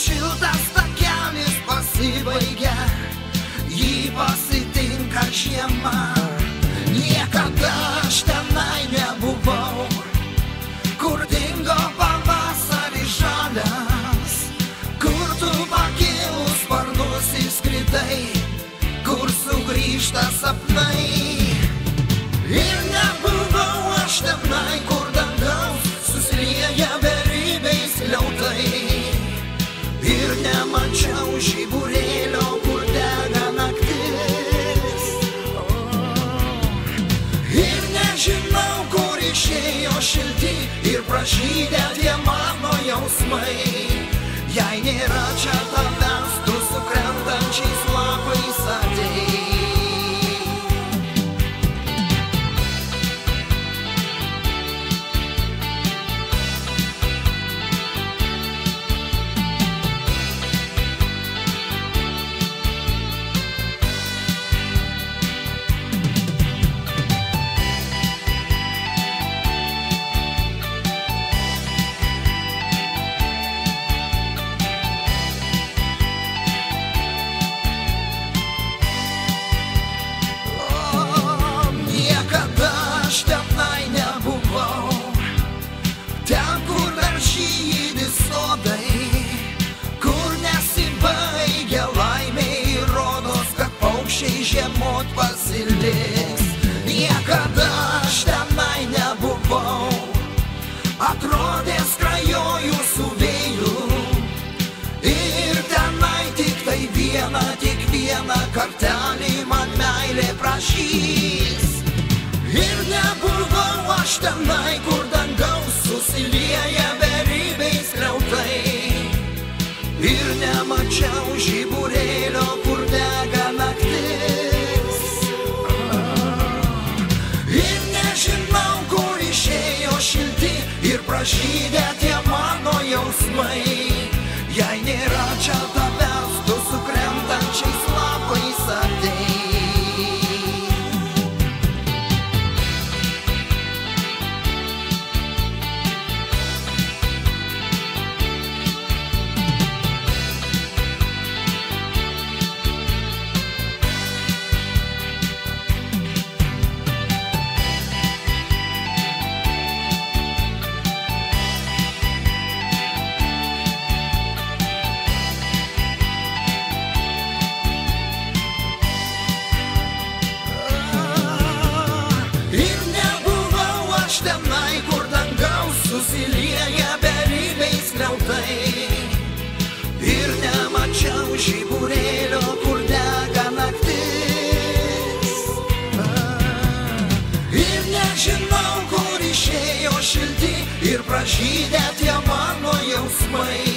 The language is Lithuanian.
šiltas takelis pasibaigia, jį pasitinka žiema. Niekada aš tenai nebuvau, kur dingo pavasarį žalias, kur tu pakilus sparnus įskridai, kur sugrįžta sapnai. Ir ne nemačiau žyburėlio, kur dega naktis. Ir nežinau, kur išėjo šilti ir pražydė tie mano jausmai. Jei nėra čia tavęs, žiemot pasiliks Niekada aš tenai nebuvau Atrodė skrajoju su vėju Ir tenai tik tai viena, tik viena kartelį man meilė prašys Ir nebuvau aš tenai, kur dangaus susilieja pražydė tie mano jausmai. Susilieja berybiais krautai. Ir nemačiau žyburėlio, kur dega naktis. Ir nežinau, kur išėjo šilti ir pražydė tie mano jausmai.